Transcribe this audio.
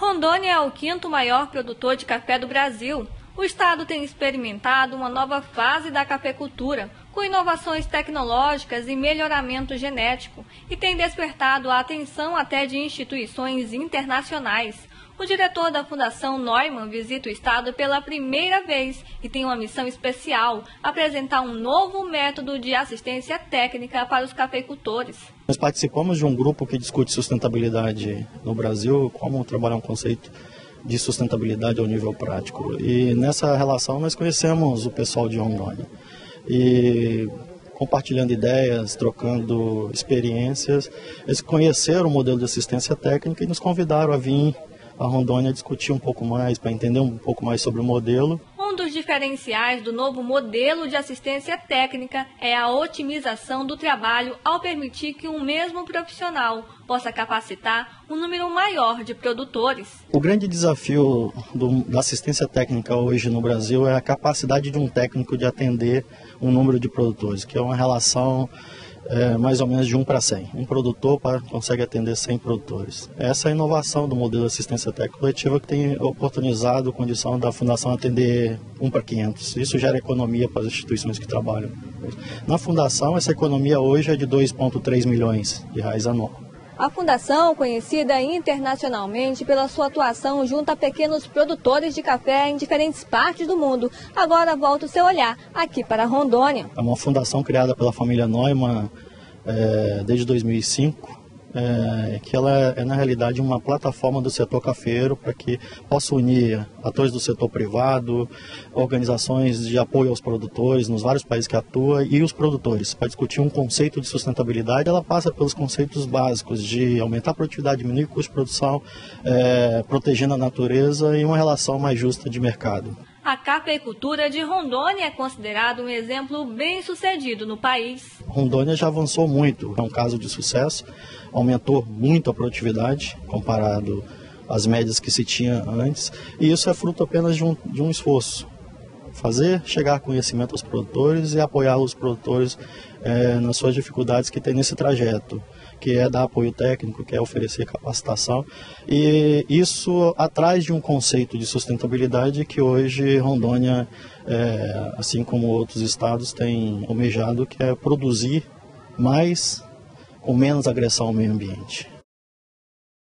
Rondônia é o quinto maior produtor de café do Brasil. O estado tem experimentado uma nova fase da cafeicultura, com inovações tecnológicas e melhoramento genético, e tem despertado a atenção até de instituições internacionais. O diretor da Fundação Neumann visita o estado pela primeira vez e tem uma missão especial: apresentar um novo método de assistência técnica para os cafeicultores. Nós participamos de um grupo que discute sustentabilidade no Brasil, como trabalhar um conceito de sustentabilidade ao nível prático. E nessa relação nós conhecemos o pessoal de Rondônia. E compartilhando ideias, trocando experiências, eles conheceram o modelo de assistência técnica e nos convidaram a vir a Rondônia discutir um pouco mais, para entender um pouco mais sobre o modelo. Um dos diferenciais do novo modelo de assistência técnica é a otimização do trabalho ao permitir que um mesmo profissional possa capacitar um número maior de produtores. O grande desafio do, da assistência técnica hoje no Brasil é a capacidade de um técnico de atender um número de produtores, que é uma relação é, mais ou menos de 1 para 100. Um produtor para, consegue atender 100 produtores. Essa é a inovação do modelo de assistência técnica coletiva que tem oportunizado a condição da Fundação atender 1 para 500. Isso gera economia para as instituições que trabalham. Na Fundação, essa economia hoje é de 2,3 milhões de reais anual. A fundação, conhecida internacionalmente pela sua atuação junto a pequenos produtores de café em diferentes partes do mundo, agora volta o seu olhar aqui para Rondônia. É uma fundação criada pela família Neumann é, desde 2005 é, que ela é, na realidade, uma plataforma do setor cafeiro para que possa unir atores do setor privado, organizações de apoio aos produtores nos vários países que atua e os produtores. Para discutir um conceito de sustentabilidade, ela passa pelos conceitos básicos de aumentar a produtividade, diminuir o custo de produção, é, protegendo a natureza e uma relação mais justa de mercado. A cafeicultura de Rondônia é considerado um exemplo bem sucedido no país. Rondônia já avançou muito, é um caso de sucesso, aumentou muito a produtividade comparado às médias que se tinha antes, e isso é fruto apenas de um, de um esforço. Fazer chegar conhecimento aos produtores e apoiar os produtores é, nas suas dificuldades que tem nesse trajeto que é dar apoio técnico, que é oferecer capacitação. E isso atrás de um conceito de sustentabilidade que hoje Rondônia, é, assim como outros estados, tem almejado, que é produzir mais com menos agressão ao meio ambiente.